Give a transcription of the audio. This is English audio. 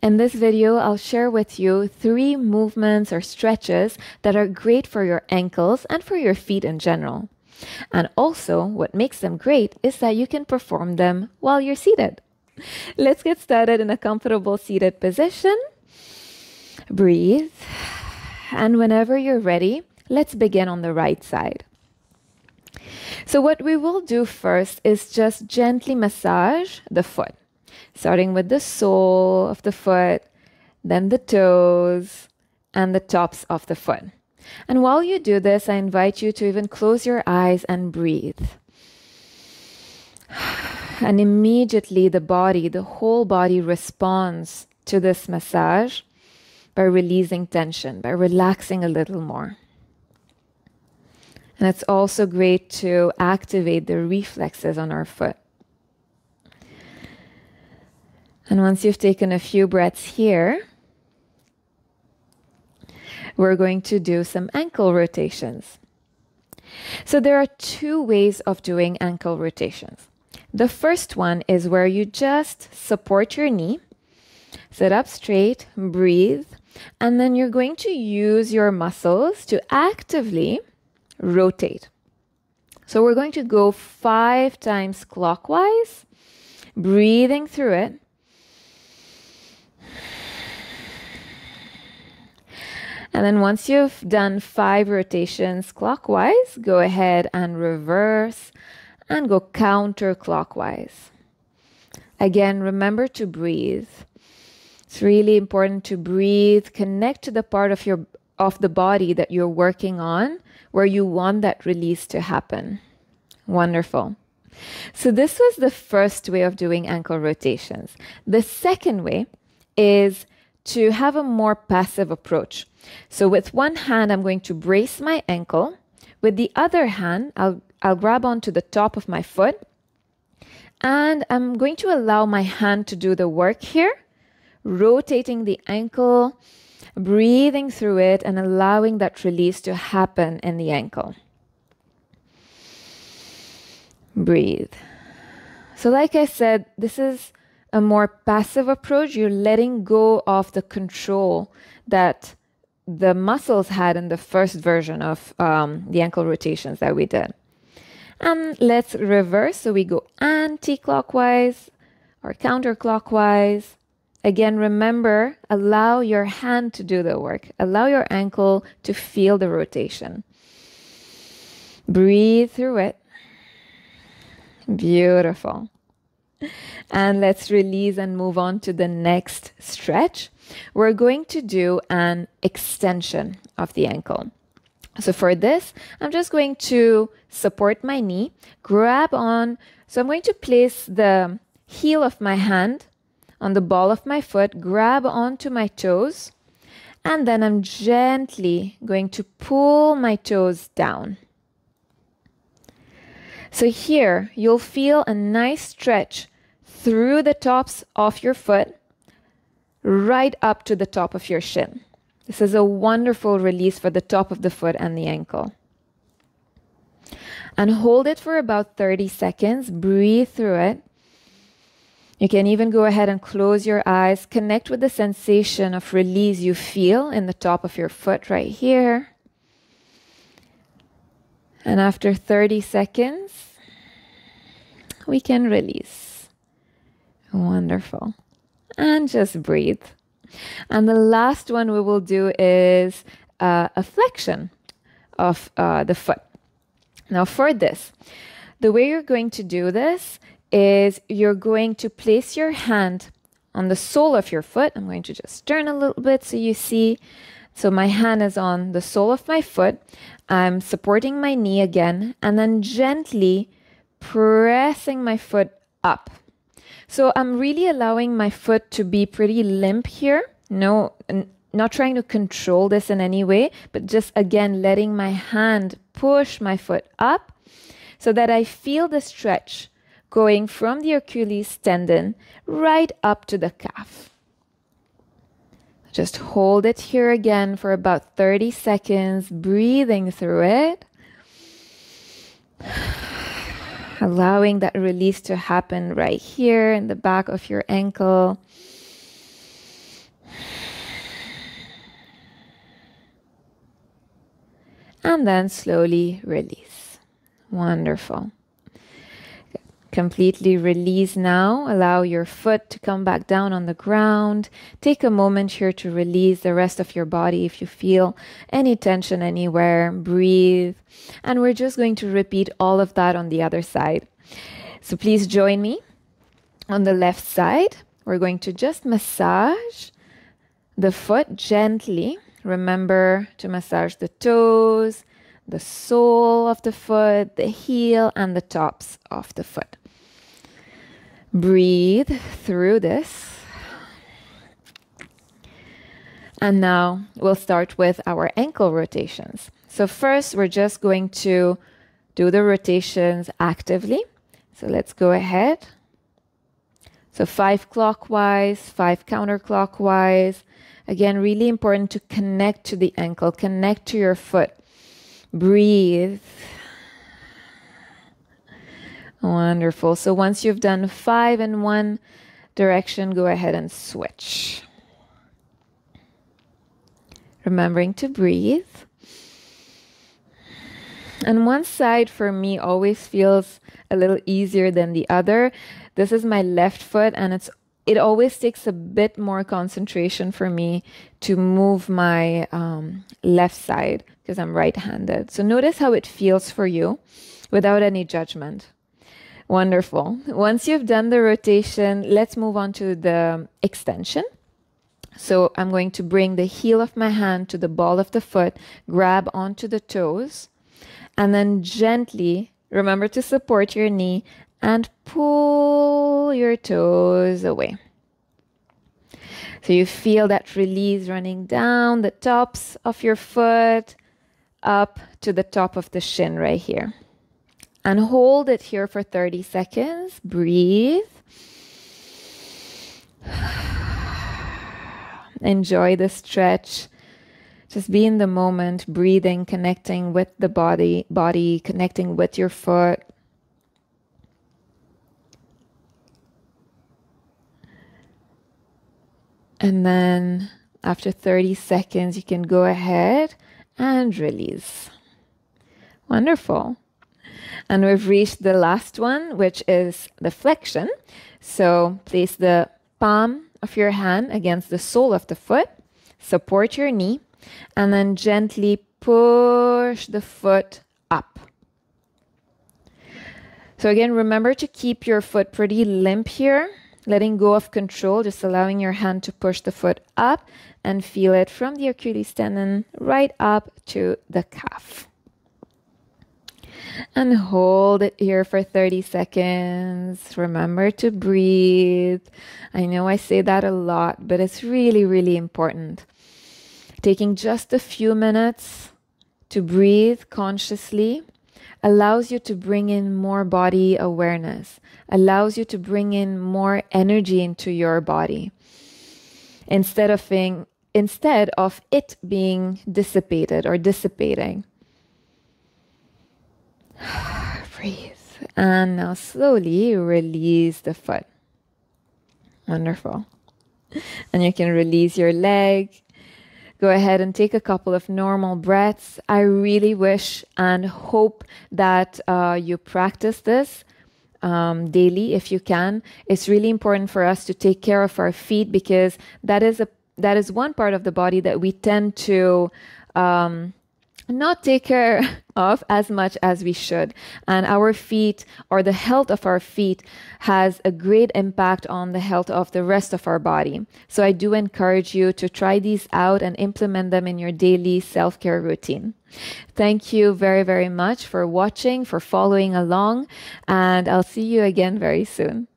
In this video, I'll share with you three movements or stretches that are great for your ankles and for your feet in general. And also, what makes them great is that you can perform them while you're seated. Let's get started in a comfortable seated position. Breathe. And whenever you're ready, let's begin on the right side. So, what we will do first is just gently massage the foot, starting with the sole of the foot, then the toes, and the tops of the foot. And while you do this, I invite you to even close your eyes and breathe. And immediately the body, the whole body responds to this massage by releasing tension, by relaxing a little more. And it's also great to activate the reflexes on our foot. And once you've taken a few breaths here, we're going to do some ankle rotations. So there are two ways of doing ankle rotations. The first one is where you just support your knee, sit up straight, breathe, and then you're going to use your muscles to actively rotate. So we're going to go five times clockwise, breathing through it. And then once you've done five rotations clockwise, go ahead and reverse and go counterclockwise. Again, remember to breathe. It's really important to breathe, connect to the part of your of the body that you're working on where you want that release to happen. Wonderful. So, this was the first way of doing ankle rotations. The second way is to have a more passive approach. So, with one hand, I'm going to brace my ankle. With the other hand, I'll, I'll grab onto the top of my foot and I'm going to allow my hand to do the work here, rotating the ankle breathing through it and allowing that release to happen in the ankle. Breathe. So, like I said, this is a more passive approach. You're letting go of the control that the muscles had in the first version of um, the ankle rotations that we did. And let's reverse. So we go anti clockwise or counterclockwise. Again, remember, allow your hand to do the work. Allow your ankle to feel the rotation. Breathe through it. Beautiful. And let's release and move on to the next stretch. We're going to do an extension of the ankle. So for this, I'm just going to support my knee, grab on. So I'm going to place the heel of my hand on the ball of my foot, grab onto my toes, and then I'm gently going to pull my toes down. So here you'll feel a nice stretch through the tops of your foot right up to the top of your shin. This is a wonderful release for the top of the foot and the ankle. And hold it for about 30 seconds. Breathe through it. You can even go ahead and close your eyes, connect with the sensation of release you feel in the top of your foot right here. And after 30 seconds, we can release. Wonderful. And just breathe. And the last one we will do is uh, a flexion of uh, the foot. Now, for this, the way you're going to do this is you're going to place your hand on the sole of your foot. I'm going to just turn a little bit so you see. So my hand is on the sole of my foot. I'm supporting my knee again and then gently pressing my foot up. So I'm really allowing my foot to be pretty limp here. No, not trying to control this in any way, but just again letting my hand push my foot up so that I feel the stretch going from the Achilles tendon right up to the calf. Just hold it here again for about 30 seconds, breathing through it. Allowing that release to happen right here in the back of your ankle. And then slowly release. Wonderful. Completely release now. Allow your foot to come back down on the ground. Take a moment here to release the rest of your body if you feel any tension anywhere. Breathe. And we're just going to repeat all of that on the other side. So please join me on the left side. We're going to just massage the foot gently. Remember to massage the toes, the sole of the foot, the heel, and the tops of the foot. Breathe through this. And now we'll start with our ankle rotations. So, first, we're just going to do the rotations actively. So, let's go ahead. So, five clockwise, five counterclockwise. Again, really important to connect to the ankle, connect to your foot. Breathe. Wonderful. So once you've done five in one direction, go ahead and switch. Remembering to breathe. And one side for me always feels a little easier than the other. This is my left foot, and it's it always takes a bit more concentration for me to move my um, left side because I'm right handed. So notice how it feels for you without any judgment. Wonderful. Once you've done the rotation, let's move on to the extension. So I'm going to bring the heel of my hand to the ball of the foot, grab onto the toes, and then gently remember to support your knee and pull your toes away. So you feel that release running down the tops of your foot up to the top of the shin right here. And hold it here for 30 seconds. Breathe. Enjoy the stretch. Just be in the moment, breathing, connecting with the body, body, connecting with your foot. And then after 30 seconds, you can go ahead and release. Wonderful. And we've reached the last one, which is the flexion. So place the palm of your hand against the sole of the foot, support your knee, and then gently push the foot up. So, again, remember to keep your foot pretty limp here letting go of control, just allowing your hand to push the foot up and feel it from the Achilles tendon right up to the calf. And hold it here for 30 seconds. Remember to breathe. I know I say that a lot, but it's really, really important. Taking just a few minutes to breathe consciously allows you to bring in more body awareness, allows you to bring in more energy into your body instead of being instead of it being dissipated or dissipating. Breathe. And now slowly release the foot. Wonderful. And you can release your leg go ahead and take a couple of normal breaths. I really wish and hope that uh, you practice this. Um, daily, if you can, it's really important for us to take care of our feet because that is a that is one part of the body that we tend to um, not take care of as much as we should. And our feet or the health of our feet has a great impact on the health of the rest of our body. So I do encourage you to try these out and implement them in your daily self care routine. Thank you very, very much for watching, for following along, and I'll see you again very soon.